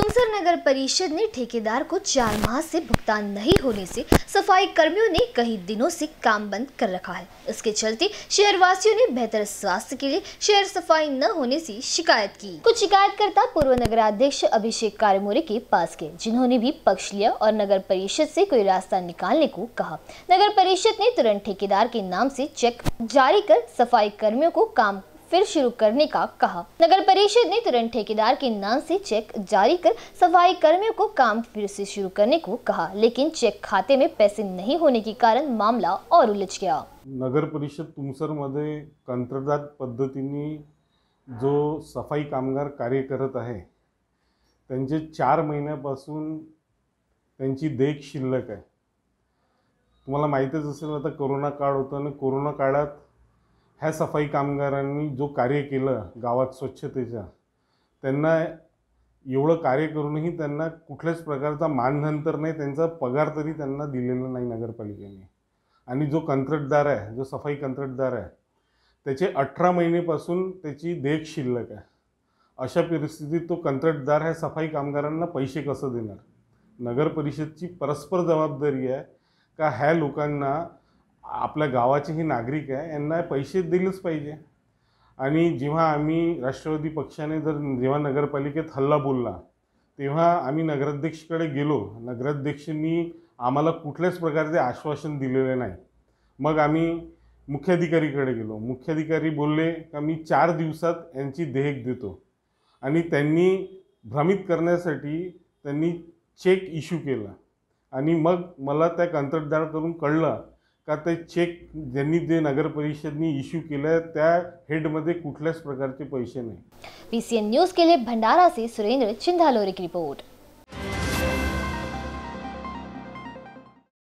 तुमसर नगर परिषद ने ठेकेदार को चार माह से भुगतान नहीं होने से सफ़ाई कर्मियों ने कई दिनों से काम बंद कर रखा है। इसके चलते शहरवासियों ने बेहतर स्वास्थ्य के लिए शहर सफ़ाई न होने से शिकायत की। कुछ शिकायतकर्ता पूर्व नगराध्यक्ष अभिषेक कारमोरे के पास गए, जिन्होंने भी पक्ष लिया और नगर परिषद से कोई रास्ता निकालने को कहा। नगर परिषद ने तुरंत ठेकेदार के नाम से चेक जारी कर सफ़ाई कर्मियों को काम फिर शुरू करने का कहा। नगर परिषद ने तुरंत ठेकेदार के नाम से चेक जारी कर सफाई कर्मियों को काम फिर से शुरू करने को कहा लेकिन चेक खाते में पैसे नहीं होने के कारण मामला और उलझ गया। नगर परिषद तुमसरमध्ये कंत्राटदार पद्धतीने जो सफाई कामगार कार्य करत आहे त्यांचे चार महिन्यापासून त्यांची देख शिल्लक आहे. तुम्हाला माहीतच असेल आता कोरोना काळ होता आणि कोरोना काळात ह्या सफाई कामगारांनी जो कार्य केलं गावात स्वच्छतेच्या त्यांना एवढं कार्य करूनही त्यांना कुठल्याच प्रकारचा मानधन तर नाही त्यांचा पगार तरी त्यांना दिलेला नाही नगरपालिकेने. आणि जो कंत्राटदार आहे जो सफाई कंत्राटदार आहे त्याचे अठरा महिनेपासून त्याची देख शिल्लक आहे. अशा परिस्थितीत तो कंत्राटदार ह्या सफाई कामगारांना पैसे कसं देणार? नगर परिषदची परस्पर जबाबदारी आहे का ह्या लोकांना आपल्या गावाचे हे नागरिक आहे यांना पैसे दिलेच पाहिजे. आणि जेव्हा आम्ही राष्ट्रवादी पक्षाने जर जेव्हा नगरपालिकेत हल्ला बोलला तेव्हा आम्ही नगराध्यक्षकडे गेलो. नगराध्यक्षांनी आम्हाला कुठल्याच प्रकारचे आश्वासन दिलेले नाही. मग आम्ही मुख्याधिकारीकडे गेलो. मुख्याधिकारी बोलले का मी चार दिवसात यांची देहेक देतो. आणि त्यांनी भ्रमित करण्यासाठी त्यांनी चेक इश्यू केला. आणि मग मला त्या कंत्राटदाराकडून कळलं का ते चेक ज्यांनी जे नगर परिषदनी इश्यू केलं त्या हेडमध्ये कुठल्याच प्रकारचे पैसे नाही. पीसीएन न्यूज के लिए भंडारा से सुरेंद्र चिंधालोरे की रिपोर्ट